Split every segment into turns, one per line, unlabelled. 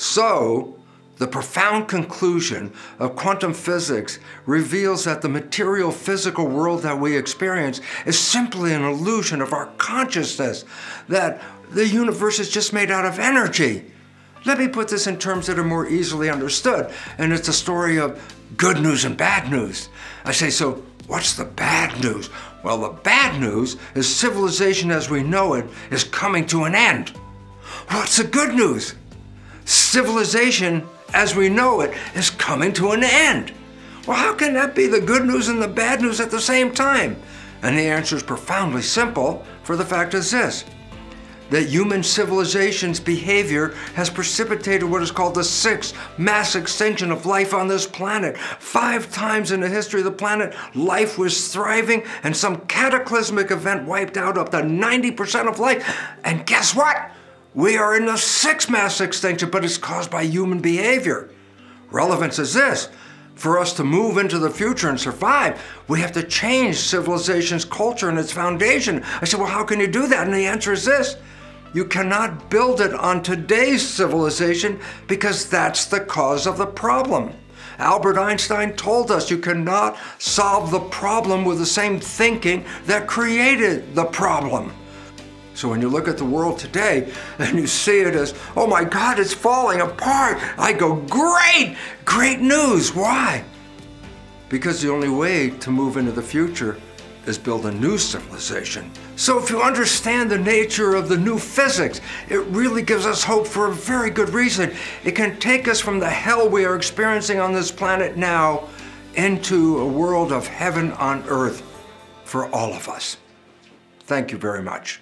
So, the profound conclusion of quantum physics reveals that the material physical world that we experience is simply an illusion of our consciousness, that the universe is just made out of energy. Let me put this in terms that are more easily understood, and it's a story of good news and bad news. I say, so what's the bad news? Well, the bad news is civilization as we know it is coming to an end. What's the good news? Civilization as we know it is coming to an end. Well, how can that be the good news and the bad news at the same time? And the answer is profoundly simple, for the fact is this that human civilization's behavior has precipitated what is called the sixth mass extinction of life on this planet. Five times in the history of the planet, life was thriving, and some cataclysmic event wiped out up to 90% of life. And guess what? We are in the sixth mass extinction, but it's caused by human behavior. Relevance is this for us to move into the future and survive, we have to change civilization's culture and its foundation. I said, Well, how can you do that? And the answer is this you cannot build it on today's civilization because that's the cause of the problem. Albert Einstein told us you cannot solve the problem with the same thinking that created the problem. So when you look at the world today and you see it as, oh my God, it's falling apart, I go, great, great news. Why? Because the only way to move into the future is build a new civilization. So if you understand the nature of the new physics, it really gives us hope for a very good reason. It can take us from the hell we are experiencing on this planet now into a world of heaven on earth for all of us. Thank you very much.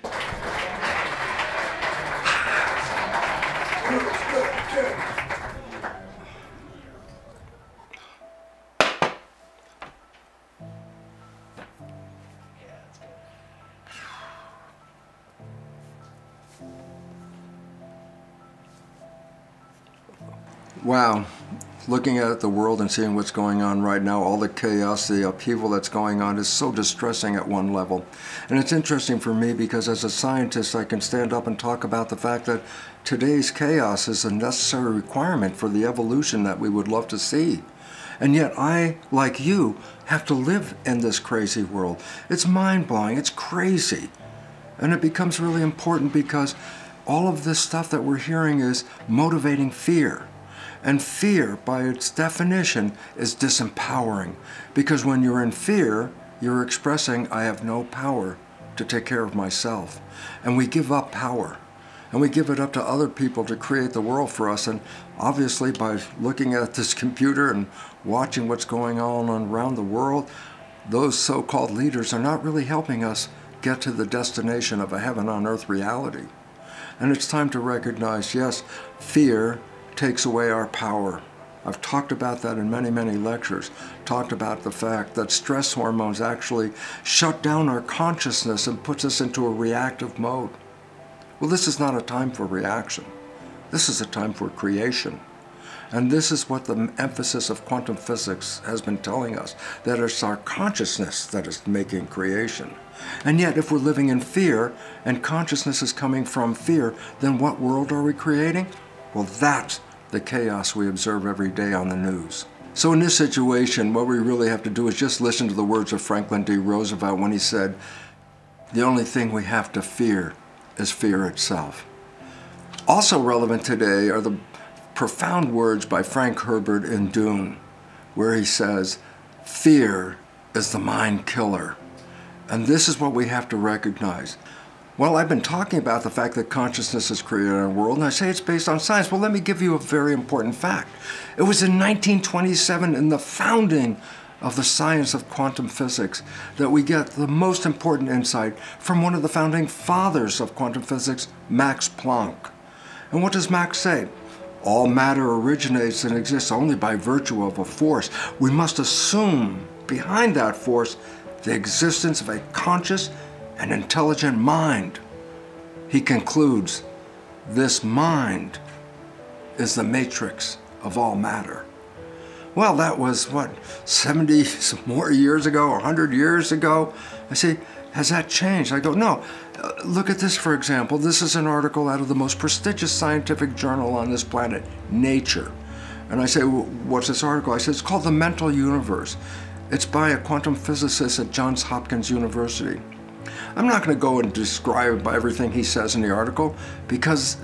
Wow. Looking at the world and seeing what's going on right now, all the chaos, the upheaval that's going on is so distressing at one level. And it's interesting for me because as a scientist, I can stand up and talk about the fact that today's chaos is a necessary requirement for the evolution that we would love to see. And yet I, like you, have to live in this crazy world. It's mind-blowing, it's crazy. And it becomes really important because all of this stuff that we're hearing is motivating fear. And fear, by its definition, is disempowering. Because when you're in fear, you're expressing, I have no power to take care of myself. And we give up power. And we give it up to other people to create the world for us. And obviously, by looking at this computer and watching what's going on around the world, those so called leaders are not really helping us get to the destination of a heaven on earth reality. And it's time to recognize yes, fear takes away our power. I've talked about that in many, many lectures. Talked about the fact that stress hormones actually shut down our consciousness and puts us into a reactive mode. Well, this is not a time for reaction. This is a time for creation. And this is what the emphasis of quantum physics has been telling us, that it's our consciousness that is making creation. And yet, if we're living in fear and consciousness is coming from fear, then what world are we creating? Well, that's the chaos we observe every day on the news. So in this situation, what we really have to do is just listen to the words of Franklin D. Roosevelt when he said, the only thing we have to fear is fear itself. Also relevant today are the profound words by Frank Herbert in Dune, where he says, fear is the mind killer. And this is what we have to recognize. Well, I've been talking about the fact that consciousness is created in our world, and I say it's based on science. Well, let me give you a very important fact. It was in 1927, in the founding of the science of quantum physics, that we get the most important insight from one of the founding fathers of quantum physics, Max Planck. And what does Max say? All matter originates and exists only by virtue of a force. We must assume behind that force the existence of a conscious an intelligent mind. He concludes, this mind is the matrix of all matter. Well, that was what, 70 more years ago, 100 years ago? I say, has that changed? I go, no. Uh, look at this, for example. This is an article out of the most prestigious scientific journal on this planet, Nature. And I say, well, what's this article? I say, it's called The Mental Universe. It's by a quantum physicist at Johns Hopkins University. I'm not going to go and describe everything he says in the article because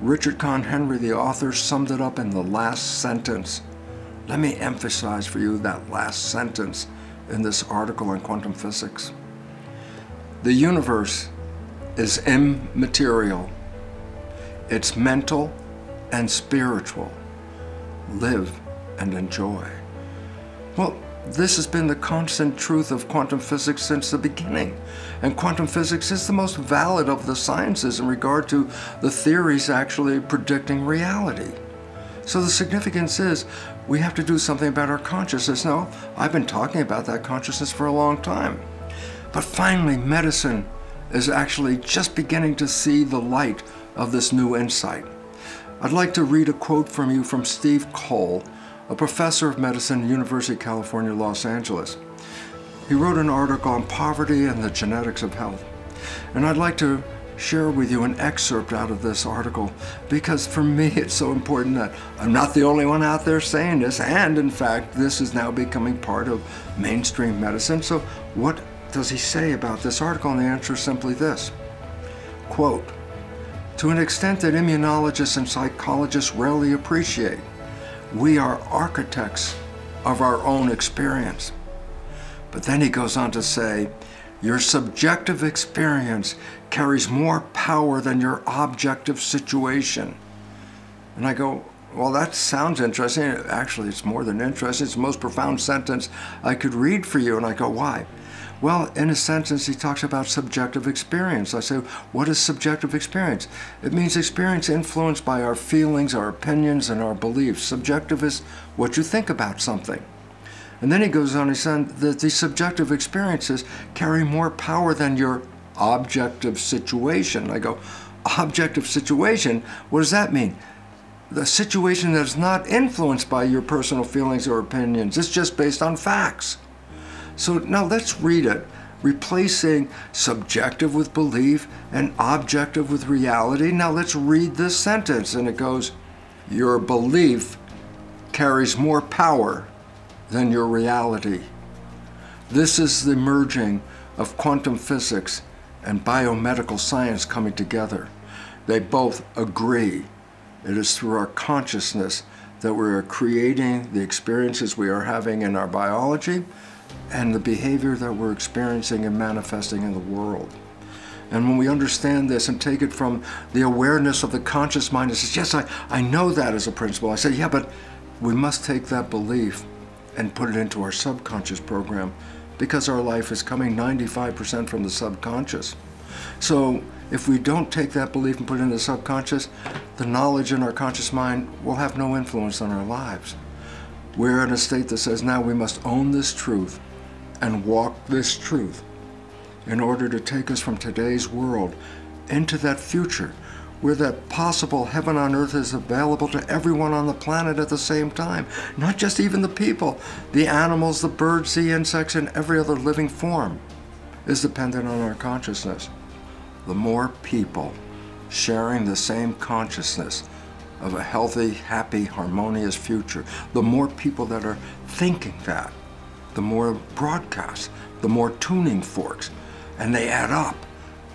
Richard Conn Henry, the author, summed it up in the last sentence. Let me emphasize for you that last sentence in this article on quantum physics. The universe is immaterial. It's mental and spiritual. Live and enjoy. Well, this has been the constant truth of quantum physics since the beginning. And quantum physics is the most valid of the sciences in regard to the theories actually predicting reality. So the significance is we have to do something about our consciousness. Now, I've been talking about that consciousness for a long time. But finally, medicine is actually just beginning to see the light of this new insight. I'd like to read a quote from you from Steve Cole, a professor of medicine at University of California, Los Angeles. He wrote an article on poverty and the genetics of health. And I'd like to share with you an excerpt out of this article because for me it's so important that I'm not the only one out there saying this and in fact this is now becoming part of mainstream medicine. So what does he say about this article? And the answer is simply this quote, to an extent that immunologists and psychologists rarely appreciate, we are architects of our own experience. But then he goes on to say, your subjective experience carries more power than your objective situation. And I go, well, that sounds interesting. Actually, it's more than interesting. It's the most profound sentence I could read for you. And I go, why? Well, in a sentence, he talks about subjective experience. I say, what is subjective experience? It means experience influenced by our feelings, our opinions, and our beliefs. Subjective is what you think about something. And then he goes on, he said that these subjective experiences carry more power than your objective situation. I go, objective situation? What does that mean? The situation that is not influenced by your personal feelings or opinions. It's just based on facts. So now let's read it, replacing subjective with belief and objective with reality. Now let's read this sentence, and it goes, Your belief carries more power than your reality. This is the merging of quantum physics and biomedical science coming together. They both agree. It is through our consciousness that we are creating the experiences we are having in our biology and the behavior that we're experiencing and manifesting in the world. And when we understand this and take it from the awareness of the conscious mind, it says, yes, I, I know that as a principle. I say, yeah, but we must take that belief and put it into our subconscious program because our life is coming 95% from the subconscious. So if we don't take that belief and put it in the subconscious, the knowledge in our conscious mind will have no influence on our lives. We're in a state that says now we must own this truth and walk this truth in order to take us from today's world into that future where that possible heaven on earth is available to everyone on the planet at the same time. Not just even the people, the animals, the birds, the insects, and every other living form is dependent on our consciousness. The more people sharing the same consciousness of a healthy, happy, harmonious future, the more people that are thinking that, the more broadcasts, the more tuning forks, and they add up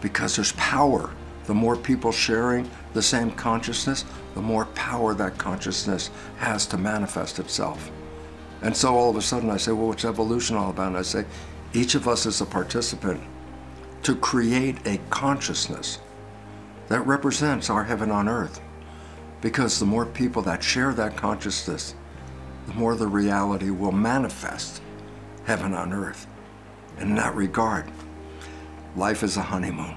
because there's power. The more people sharing the same consciousness, the more power that consciousness has to manifest itself. And so all of a sudden I say, well, what's evolution all about? And I say, each of us is a participant to create a consciousness that represents our heaven on earth. Because the more people that share that consciousness, the more the reality will manifest heaven on earth. In that regard, life is a honeymoon.